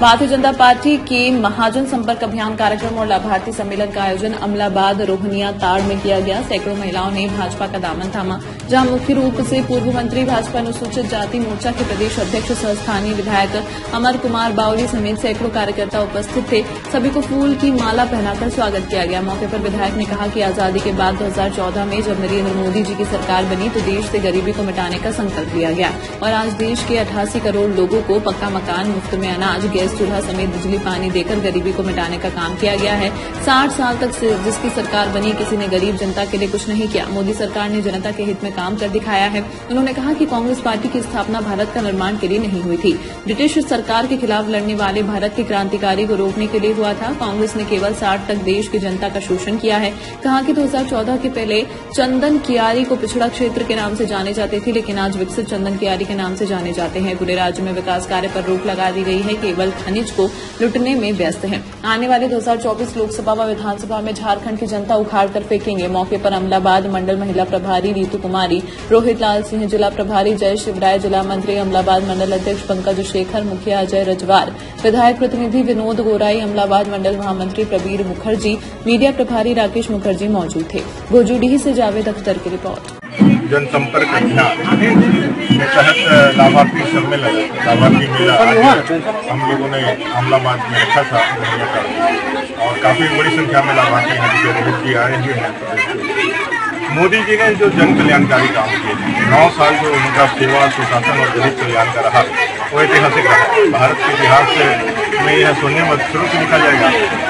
Bharatiya Janata party के महाजन संपर्क अभियान कार्यक्रम और लाभार्थी सम्मेलन का आयोजन अमलाबाद रोहनिया ताड़ में किया गया। सैकड़ों महिलाओं ने भाजपा का दामन थामा। जहाँ मुख्य रूप से पूर्व मंत्री भाजपा अनुसूचित जाति मोर्चा के प्रदेश अध्यक्ष सह स्थानीय विधायक अमर कुमार बावली समेत सैकड़ों कार्यकर्ता उपस्थित थे। सभी को फूल की माला पहनाकर स्वागत किया गया। मौके पर विधायक ने कहा कि आज़ादी के बाद 2014 में जब नरेंद्र मोदी जी की सरकार बनी तो देश से गरीबी को मिटाने का संकल्प लिया गया। और आज देश के अठासी करोड़ लोगों को पक्का मकान, मुफ़्त में अनाज, गैस चूल्हा समेत बिजली, पानी देकर गरीबी को मिटाने का काम किया गया है। साठ साल तक जिसकी सरकार बनी, किसी ने गरीब जनता के लिए कुछ नहीं किया। मोदी सरकार ने जनता के हित में काम कर दिखाया है। उन्होंने कहा कि कांग्रेस पार्टी की स्थापना भारत का निर्माण के लिए नहीं हुई थी। ब्रिटिश सरकार के खिलाफ लड़ने वाले भारत के क्रांतिकारी को रोकने के लिए हुआ था। कांग्रेस ने केवल साठ तक देश की जनता का शोषण किया है। कहा कि 2014 के पहले चंदन कियारी को पिछड़ा क्षेत्र के नाम से जाने जाते थे, लेकिन आज विकसित चंदन कियारी के नाम से जाने जाते हैं। पूरे राज्य में विकास कार्य पर रोक लगा दी गई है। केवल खनिज को लुटने में व्यस्त है। आने वाले 2024 लोकसभा व विधानसभा में झारखंड की जनता उखाड़ कर फेंकेंगे। मौके पर अमलाबाद मंडल महिला प्रभारी रीतू कुमारी रोहित लाल सिंह, जिला प्रभारी जय शिवराय, जिला मंत्री अमलाबाद मंडल अध्यक्ष पंकज शेखर, मुखिया अजय रजवार, विधायक प्रतिनिधि विनोद गोराई, अमलाबाद मंडल महामंत्री प्रवीर मुखर्जी, मीडिया प्रभारी राकेश मुखर्जी मौजूद थे। गोजूडीह से जावेद अख्तर की रिपोर्ट। जनसंपर्क अभियान के तहत लाभार्थी सम्मेलन लाभार्थी मेला हम लोगों ने अमलाबाद में रखा था। और काफ़ी बड़ी संख्या में लाभार्थी यहाँ रोहित जी आए हुए हैं। मोदी जी ने जो जन कल्याणकारी काम किए नौ साल जो उनका सेवा, सुशासन और गरीब कल्याण का रहा, वो ऐतिहासिक रहा। भारत के इतिहास में यह सुनने में शुरू से लिखा जाएगा।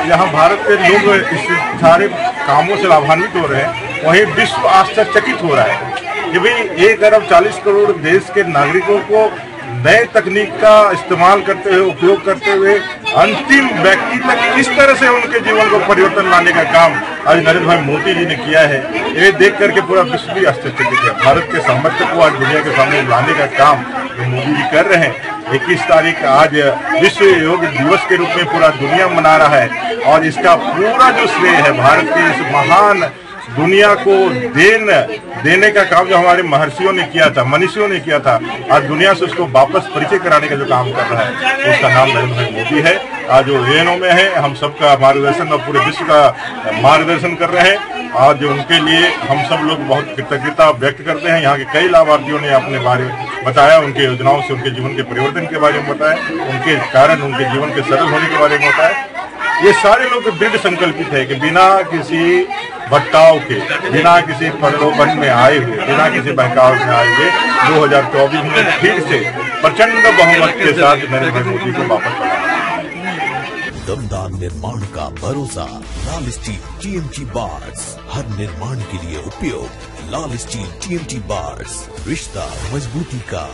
यहाँ भारत के लोग इस सारे कामों से लाभान्वित हो रहे हैं, वहीं विश्व आश्चर्यचकित हो रहा है। कि भाई एक अरब चालीस करोड़ देश के नागरिकों को नए तकनीक का इस्तेमाल करते हुए, उपयोग करते हुए अंतिम व्यक्ति तक किस तरह से उनके जीवन को परिवर्तन लाने का काम आज नरेंद्र भाई मोदी जी ने किया है, ये देख करके पूरा विश्व भी आश्चर्यचकित है। भारत के सामर्थ्य को आज दुनिया के सामने लाने का काम जो मोदी जी कर रहे हैं, इक्कीस तारीख आज विश्व योग दिवस के रूप में पूरा दुनिया मना रहा है और इसका पूरा जो श्रेय है, भारत के इस महान दुनिया को देन, देने का काम जो हमारे महर्षियों ने किया था, मनुष्यों ने किया था, आज दुनिया से उसको वापस परिचय कराने का जो काम कर रहा है उसका नाम नरेंद्र भाई मोदी है। आज जो रेनो में है, हम सबका मार्गदर्शन और पूरे विश्व का मार्गदर्शन कर रहे हैं। आज उनके लिए हम सब लोग बहुत कृतज्ञता व्यक्त करते हैं। यहाँ के कई लाभार्थियों ने अपने बारे में बताया, उनके योजनाओं से, उनके जीवन के परिवर्तन के बारे में बताया, उनके कारण, उनके जीवन के सरल होने के बारे में बताया। ये सारे लोग दृढ़ संकल्पित है कि बिना किसी भटकाव के, बिना किसी प्रलोभन में आए हुए, बिना किसी बहकाव में आए हुए 2024 में फिर से प्रचंड बहुमत के साथ नरेंद्र मोदी को वापस दमदार निर्माण का भरोसा, लाल स्टील टीएमटी बार्स हर निर्माण के लिए उपयोग, लाल स्टील टीएमटी बार्स रिश्ता, मजबूती का।